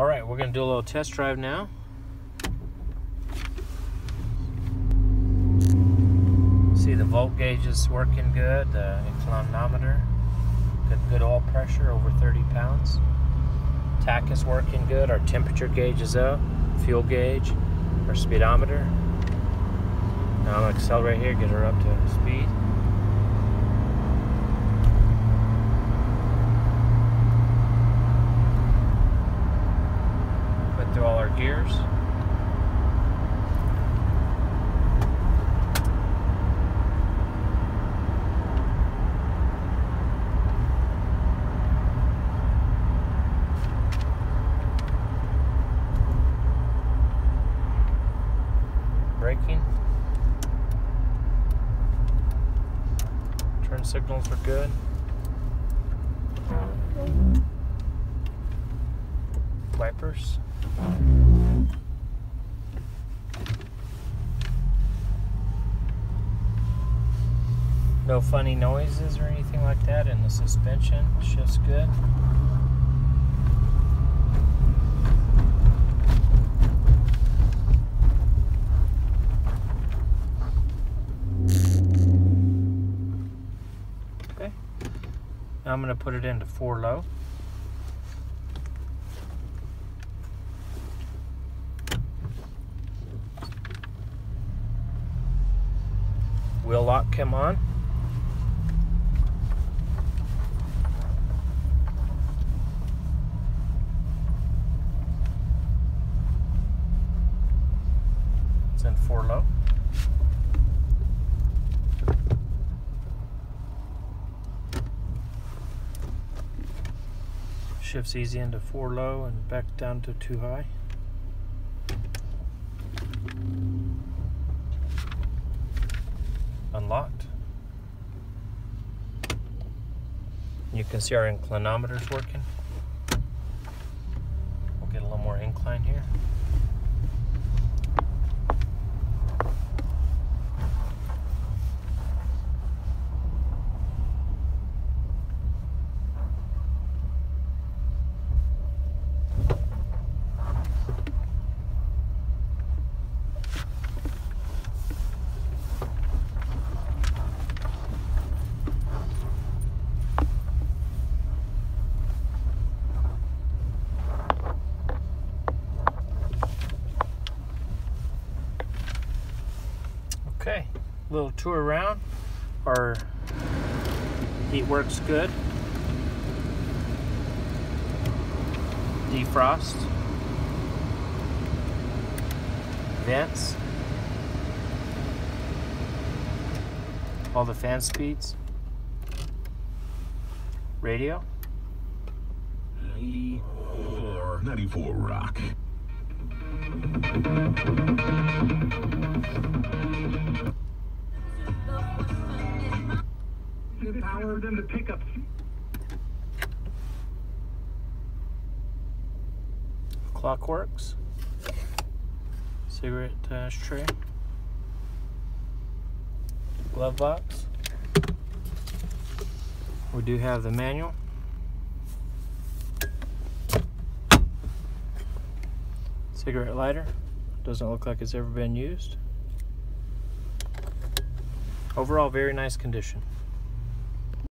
All right, we're gonna do a little test drive now. See the volt gauge is working good, the inclinometer, good, good oil pressure, over 30 pounds. Tach is working good, our temperature gauge is up, fuel gauge, our speedometer. Now I'm gonna accelerate here, get her up to speed. Put through all our gears. braking. Turn signals are good. Wipers. No funny noises or anything like that in the suspension. Shifts good. Okay. Now I'm going to put it into four low. Wheel lock come on. It's in four low. Shifts easy into four low and back down to two high. Unlocked. You can see our inclinometers working. We'll get a little more incline here. Okay, little tour around. Our heat works good. Defrost. Vents. All the fan speeds. Radio. 94, 94 Rock. Powered into pickups. Clock works. Cigarette uh, ashtray. Glove box. We do have the manual. Cigarette lighter. Doesn't look like it's ever been used. Overall, very nice condition.